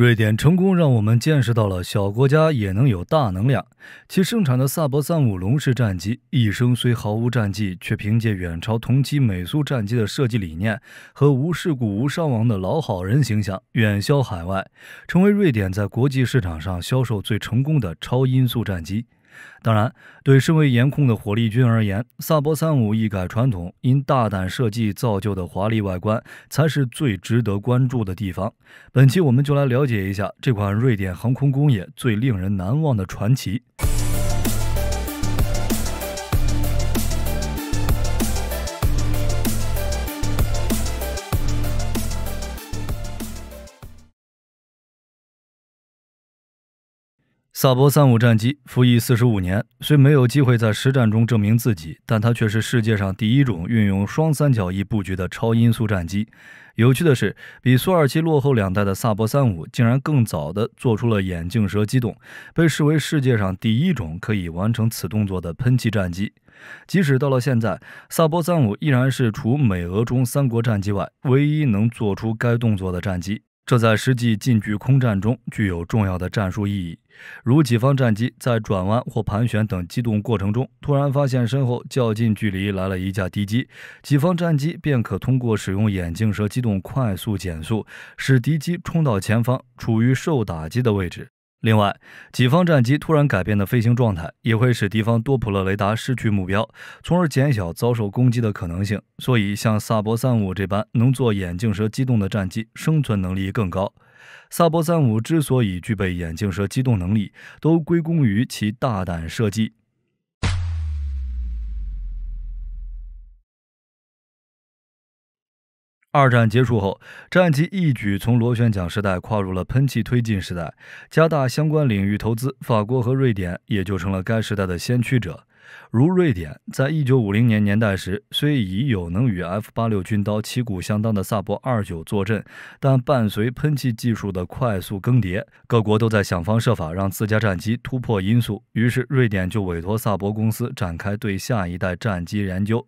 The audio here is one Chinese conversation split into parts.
瑞典成功让我们见识到了小国家也能有大能量。其生产的萨博三五龙式战机，一生虽毫无战绩，却凭借远超同期美苏战机的设计理念和无事故无伤亡的老好人形象，远销海外，成为瑞典在国际市场上销售最成功的超音速战机。当然，对身为颜控的火力军而言，萨博三五一改传统，因大胆设计造就的华丽外观，才是最值得关注的地方。本期我们就来了解一下这款瑞典航空工业最令人难忘的传奇。萨博三五战机服役四十五年，虽没有机会在实战中证明自己，但它却是世界上第一种运用双三角翼布局的超音速战机。有趣的是，比苏二七落后两代的萨博三五，竟然更早地做出了眼镜蛇机动，被视为世界上第一种可以完成此动作的喷气战机。即使到了现在，萨博三五依然是除美俄中三国战机外，唯一能做出该动作的战机。这在实际近距空战中具有重要的战术意义，如己方战机在转弯或盘旋等机动过程中，突然发现身后较近距离来了一架敌机，己方战机便可通过使用眼镜蛇机动快速减速，使敌机冲到前方，处于受打击的位置。另外，己方战机突然改变的飞行状态，也会使敌方多普勒雷达失去目标，从而减小遭受攻击的可能性。所以，像萨博三五这般能做眼镜蛇机动的战机，生存能力更高。萨博三五之所以具备眼镜蛇机动能力，都归功于其大胆设计。二战结束后，战机一举从螺旋桨时代跨入了喷气推进时代，加大相关领域投资，法国和瑞典也就成了该时代的先驱者。如瑞典，在一九五零年年代时，虽已有能与 F 八六军刀旗鼓相当的萨博二九坐镇，但伴随喷气技术的快速更迭，各国都在想方设法让自家战机突破音速。于是，瑞典就委托萨博公司展开对下一代战机研究。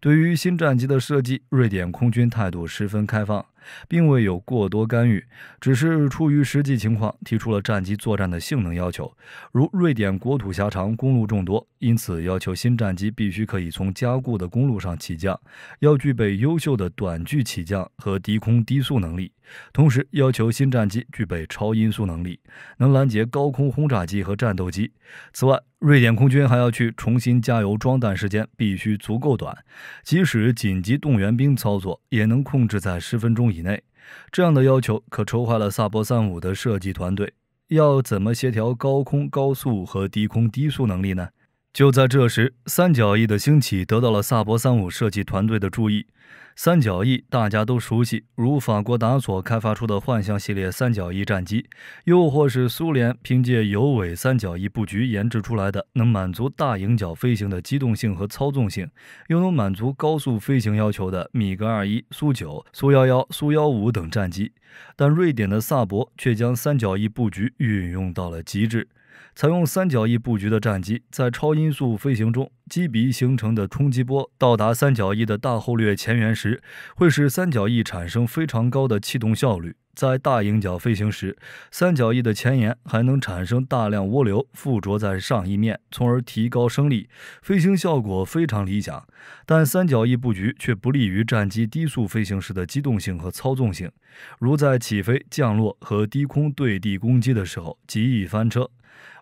对于新战机的设计，瑞典空军态度十分开放。并未有过多干预，只是出于实际情况提出了战机作战的性能要求。如瑞典国土狭长，公路众多，因此要求新战机必须可以从加固的公路上起降，要具备优秀的短距起降和低空低速能力。同时要求新战机具备超音速能力，能拦截高空轰炸机和战斗机。此外，瑞典空军还要去重新加油装弹时间必须足够短，即使紧急动员兵操作也能控制在十分钟以内。这样的要求可愁坏了萨博三五的设计团队。要怎么协调高空高速和低空低速能力呢？就在这时，三角翼的兴起得到了萨博三五设计团队的注意。三角翼大家都熟悉，如法国达索开发出的幻象系列三角翼战机，又或是苏联凭借有尾三角翼布局研制出来的能满足大迎角飞行的机动性和操纵性，又能满足高速飞行要求的米格二一、苏九、苏幺幺、苏幺五等战机。但瑞典的萨博却将三角翼布局运用到了极致。采用三角翼布局的战机，在超音速飞行中，机鼻形成的冲击波到达三角翼的大后掠前缘时，会使三角翼产生非常高的气动效率。在大迎角飞行时，三角翼的前沿还能产生大量涡流附着在上翼面，从而提高升力，飞行效果非常理想。但三角翼布局却不利于战机低速飞行时的机动性和操纵性，如在起飞、降落和低空对地攻击的时候，极易翻车。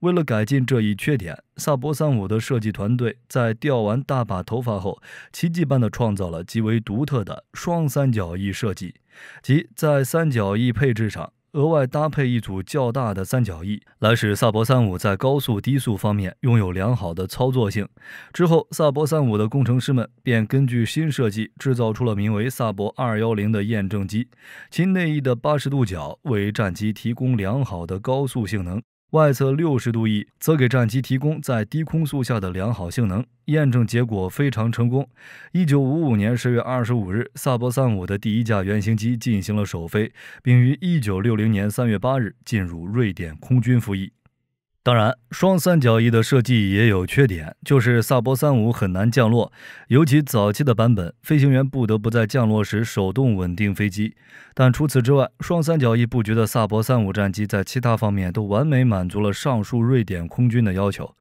为了改进这一缺点，萨博三五的设计团队在掉完大把头发后，奇迹般地创造了极为独特的双三角翼设计，即在三角翼配置上额外搭配一组较大的三角翼，来使萨博三五在高速低速方面拥有良好的操作性。之后，萨博三五的工程师们便根据新设计制造出了名为萨博二幺零的验证机，其内翼的八十度角为战机提供良好的高速性能。外侧六十度翼则给战机提供在低空速下的良好性能，验证结果非常成功。一九五五年十月二十五日，萨博三五的第一架原型机进行了首飞，并于一九六零年三月八日进入瑞典空军服役。当然，双三角翼的设计也有缺点，就是萨博三五很难降落，尤其早期的版本，飞行员不得不在降落时手动稳定飞机。但除此之外，双三角翼布局的萨博三五战机在其他方面都完美满足了上述瑞典空军的要求。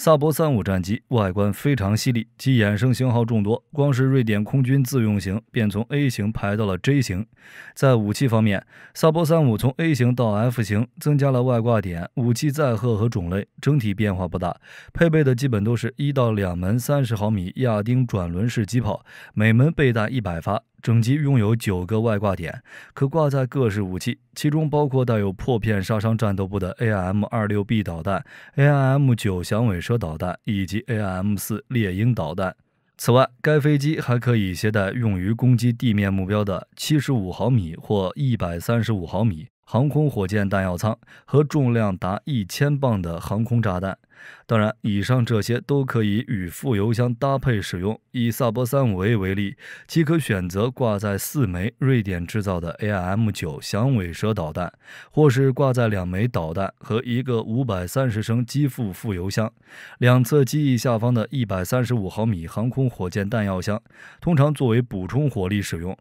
萨博三五战机外观非常犀利，其衍生型号众多，光是瑞典空军自用型便从 A 型排到了 J 型。在武器方面，萨博三五从 A 型到 F 型增加了外挂点，武器载荷和种类整体变化不大，配备的基本都是一到两门三十毫米亚丁转轮式机炮，每门备弹一百发。整机拥有九个外挂点，可挂载各式武器，其中包括带有破片杀伤战斗部的 AIM 二六 B 导弹、AIM 九响尾蛇导弹以及 AIM 四猎鹰导弹。此外，该飞机还可以携带用于攻击地面目标的七十五毫米或一百三十五毫米。航空火箭弹药舱和重量达一千磅的航空炸弹，当然，以上这些都可以与副油箱搭配使用。以萨博三五 A 为例，即可选择挂载四枚瑞典制造的 AIM 九响尾蛇导弹，或是挂载两枚导弹和一个五百三十升机腹副油箱，两侧机翼下方的一百三十五毫米航空火箭弹药箱，通常作为补充火力使用。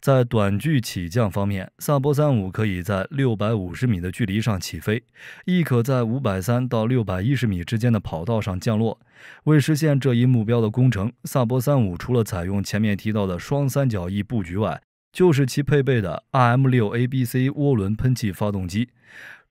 在短距起降方面，萨博三五可以在六百五十米的距离上起飞，亦可在五百三到六百一十米之间的跑道上降落。为实现这一目标的工程，萨博三五除了采用前面提到的双三角翼布局外，就是其配备的 RM 六 ABC 涡轮喷气发动机。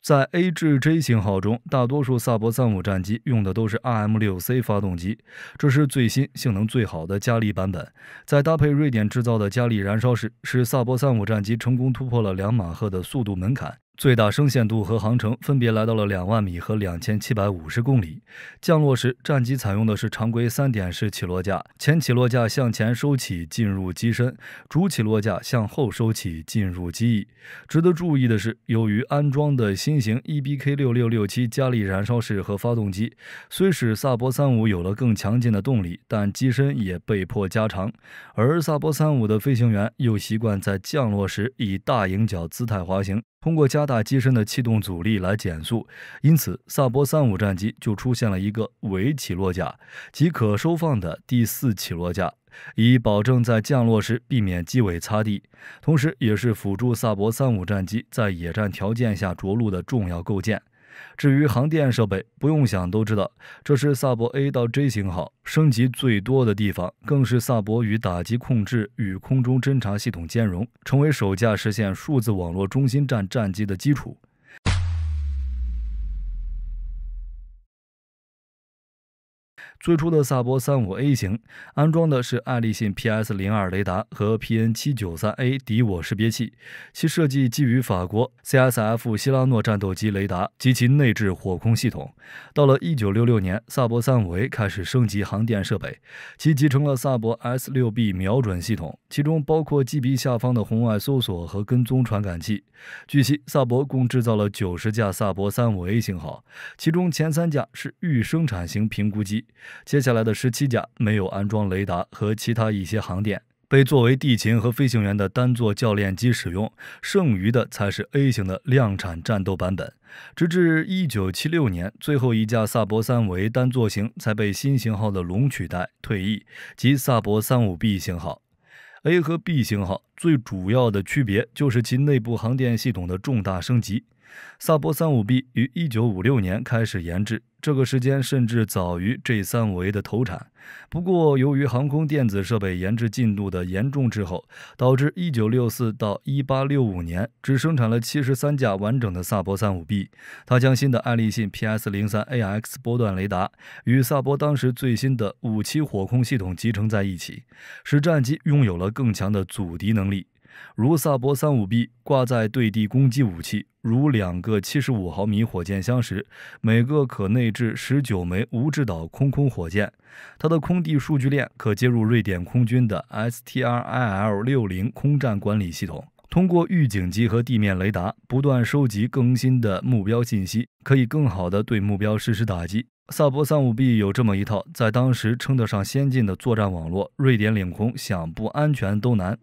在 A 至 J 型号中，大多数萨博三五战机用的都是 RM6C 发动机，这是最新、性能最好的加力版本。在搭配瑞典制造的加力燃烧时，使萨博三五战机成功突破了两马赫的速度门槛。最大升限度和航程分别来到了两万米和两千七百五十公里。降落时，战机采用的是常规三点式起落架，前起落架向前收起进入机身，主起落架向后收起进入机翼。值得注意的是，由于安装的新型 EBK 六六六七加力燃烧室和发动机，虽使萨博三五有了更强劲的动力，但机身也被迫加长。而萨博三五的飞行员又习惯在降落时以大迎角姿态滑行。通过加大机身的气动阻力来减速，因此萨博三五战机就出现了一个尾起落架，即可收放的第四起落架，以保证在降落时避免机尾擦地，同时也是辅助萨博三五战机在野战条件下着陆的重要构件。至于航电设备，不用想都知道，这是萨博 A 到 J 型号升级最多的地方，更是萨博与打击控制与空中侦察系统兼容，成为首架实现数字网络中心战战机的基础。最初的萨博三五 A 型安装的是爱立信 PS 零二雷达和 PN 七九三 A 敌我识别器，其设计基于法国 CSF 希拉诺战斗机雷达及其内置火控系统。到了一九六六年，萨博三五 A 开始升级航电设备，其集成了萨博 S 六 B 瞄准系统，其中包括机鼻下方的红外搜索和跟踪传感器。据悉，萨博共制造了九十架萨博三五 A 型号，其中前三架是预生产型评估机。接下来的十七架没有安装雷达和其他一些航电，被作为地勤和飞行员的单座教练机使用。剩余的才是 A 型的量产战斗版本。直至一九七六年，最后一架萨博三五 A 单座型才被新型号的龙取代退役，即萨博三五 B 型号。A 和 B 型号最主要的区别就是其内部航电系统的重大升级。萨博三五 B 于一九五六年开始研制。这个时间甚至早于 G 三五 A 的投产。不过，由于航空电子设备研制进度的严重滞后，导致1964到1865年只生产了73架完整的萨博三五 B。它将新的爱立信 PS 零三 AX 波段雷达与萨博当时最新的武器火控系统集成在一起，使战机拥有了更强的阻敌能力。如萨博三五 B 挂载对地攻击武器，如两个七十五毫米火箭箱时，每个可内置十九枚无制导空空火箭。它的空地数据链可接入瑞典空军的 STRIL 六零空战管理系统，通过预警机和地面雷达不断收集更新的目标信息，可以更好地对目标实施打击。萨博三五 B 有这么一套在当时称得上先进的作战网络，瑞典领空想不安全都难。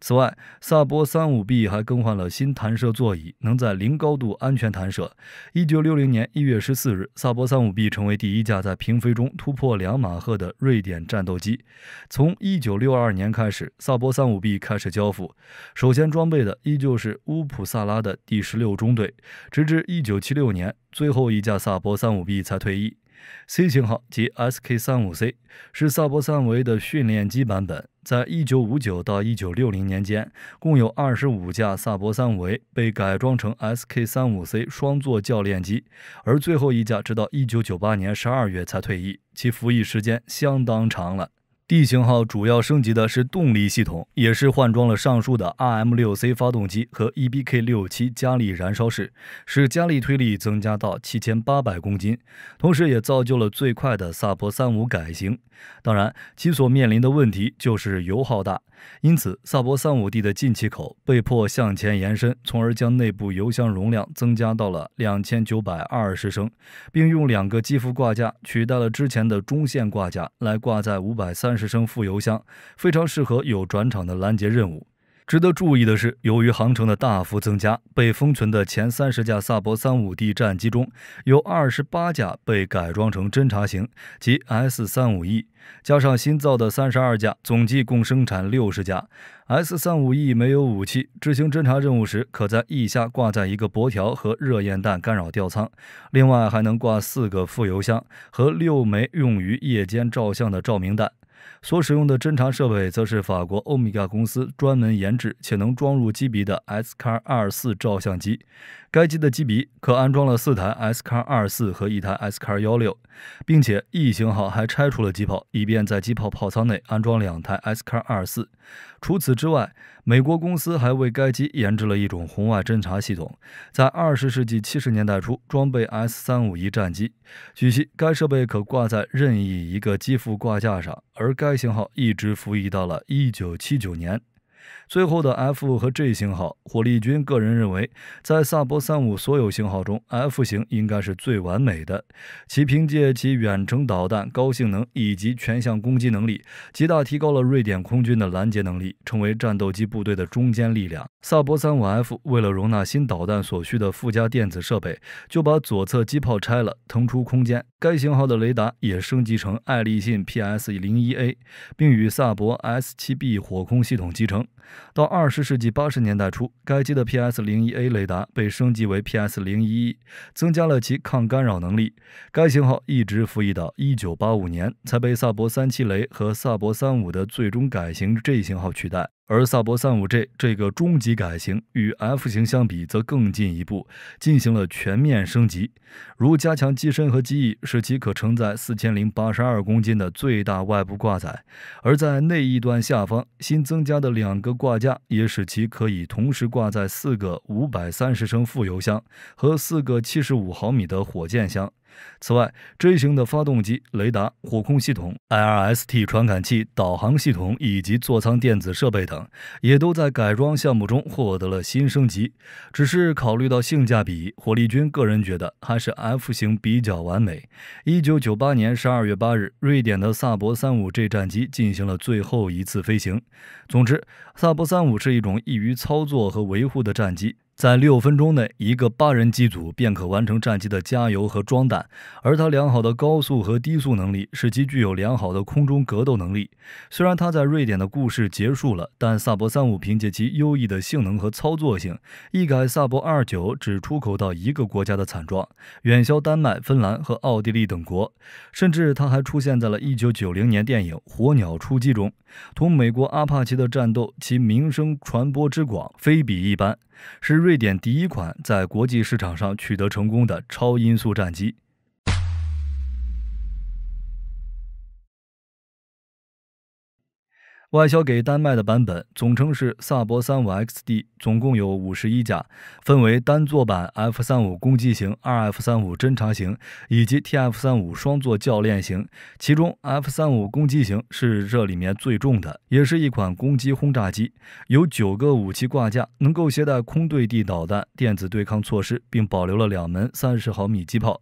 此外，萨博 35B 还更换了新弹射座椅，能在零高度安全弹射。1960年1月14日，萨博 35B 成为第一架在平飞中突破两马赫的瑞典战斗机。从1962年开始，萨博 35B 开始交付，首先装备的依旧是乌普萨拉的第十六中队，直至1976年，最后一架萨博 35B 才退役。C 型号即 SK-35C 是萨博三维的训练机版本。在1959到1960年间，共有25架萨博三维被改装成 SK-35C 双座教练机，而最后一架直到1998年12月才退役，其服役时间相当长了。D 型号主要升级的是动力系统，也是换装了上述的 RM6C 发动机和 EBK67 加力燃烧室，使加力推力增加到7800公斤，同时也造就了最快的萨博35改型。当然，其所面临的问题就是油耗大。因此，萨博 35D 的进气口被迫向前延伸，从而将内部油箱容量增加到了两千九百二十升，并用两个机腹挂架取代了之前的中线挂架来挂在五百三十升副油箱，非常适合有转场的拦截任务。值得注意的是，由于航程的大幅增加，被封存的前三十架萨博 35D 战机中有二十八架被改装成侦察型，即 S35E，加上新造的三十二架，总计共生产六十架。S35E 没有武器，执行侦察任务时可在翼下挂载一个箔条和热焰弹干扰吊舱，另外还能挂四个副油箱和六枚用于夜间照相的照明弹。所使用的侦察设备则是法国欧米伽公司专门研制且能装入机鼻的 S 卡二四照相机。该机的机鼻可安装了四台 S Car 二四和一台 S Car 幺六，并且 E 型号还拆除了机炮，以便在机炮炮舱内安装两台 S Car 二四。除此之外，美国公司还为该机研制了一种红外侦察系统，在二十世纪七十年代初装备 S 三五一战机。据悉，该设备可挂在任意一个机腹挂架上，而该型号一直服役到了一九七九年。最后的 F 和 G 型号，火力军个人认为，在萨博35所有型号中，F 型应该是最完美的。其凭借其远程导弹高性能以及全向攻击能力，极大提高了瑞典空军的拦截能力，成为战斗机部队的中坚力量。萨博 35F 为了容纳新导弹所需的附加电子设备，就把左侧机炮拆了，腾出空间。该型号的雷达也升级成爱立信 PS01A，并与萨博 S7B 火控系统集成。到二十世纪八十年代初，该机的 PS 零一 A 雷达被升级为 PS 零一 E，增加了其抗干扰能力。该型号一直服役到一九八五年，才被萨博三七雷和萨博三五的最终改型 G 型号取代。而萨博 35J 这个终极改型与 F 型相比，则更进一步进行了全面升级，如加强机身和机翼，使其可承载4082公斤的最大外部挂载；而在内翼端下方新增加的两个挂架，也使其可以同时挂载四个530升副油箱和四个75毫米的火箭箱。此外，J 型的发动机、雷达、火控系统、IRST 传感器、导航系统以及座舱电子设备等，也都在改装项目中获得了新升级。只是考虑到性价比，火力军个人觉得还是 F 型比较完美。一九九八年十二月八日，瑞典的萨博三五 J 战机进行了最后一次飞行。总之，萨博三五是一种易于操作和维护的战机。在六分钟内，一个八人机组便可完成战机的加油和装弹，而它良好的高速和低速能力使其具有良好的空中格斗能力。虽然它在瑞典的故事结束了，但萨博三五凭借其优异的性能和操作性，一改萨博二九只出口到一个国家的惨状，远销丹麦、芬兰和奥地利等国。甚至它还出现在了一九九零年电影《火鸟出击》中，同美国阿帕奇的战斗，其名声传播之广非比一般。是瑞典第一款在国际市场上取得成功的超音速战机。外销给丹麦的版本总称是萨博 35XD，总共有五十一架，分为单座版 F35 攻击型、2F35 侦察型以及 TF35 双座教练型。其中 F35 攻击型是这里面最重的，也是一款攻击轰炸机，有九个武器挂架，能够携带空对地导弹、电子对抗措施，并保留了两门三十毫米机炮。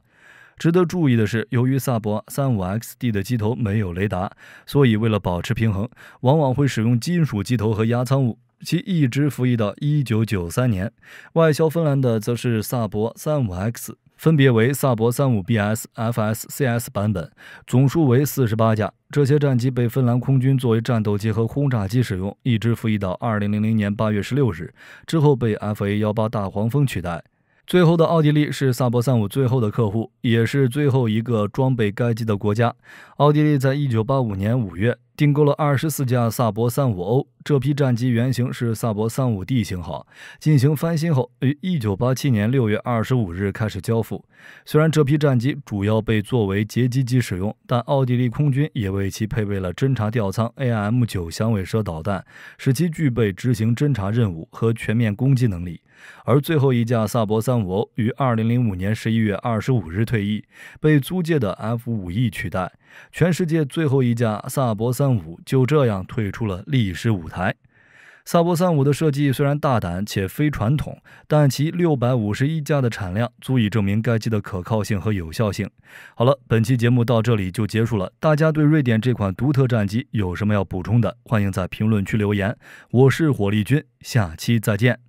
值得注意的是，由于萨博 35XD 的机头没有雷达，所以为了保持平衡，往往会使用金属机头和压舱物。其一直服役到1993年。外销芬兰的则是萨博 35X，分别为萨博 35BS、FS、CS 版本，总数为48架。这些战机被芬兰空军作为战斗机和轰炸机使用，一直服役到2000年8月16日，之后被 FA-18 大黄蜂取代。最后的奥地利是萨博三五最后的客户，也是最后一个装备该机的国家。奥地利在一九八五年五月订购了二十四架萨博三五欧，这批战机原型是萨博三五 D 型号，进行翻新后于一九八七年六月二十五日开始交付。虽然这批战机主要被作为截击机使用，但奥地利空军也为其配备了侦察吊舱 AM 九响尾蛇导弹，使其具备执行侦察任务和全面攻击能力。而最后一架萨博三五欧于二零零五年十一月二十五日退役，被租借的 F 五 E 取代。全世界最后一架萨博三五就这样退出了历史舞台。萨博三五的设计虽然大胆且非传统，但其六百五十一架的产量足以证明该机的可靠性和有效性。好了，本期节目到这里就结束了。大家对瑞典这款独特战机有什么要补充的？欢迎在评论区留言。我是火力军，下期再见。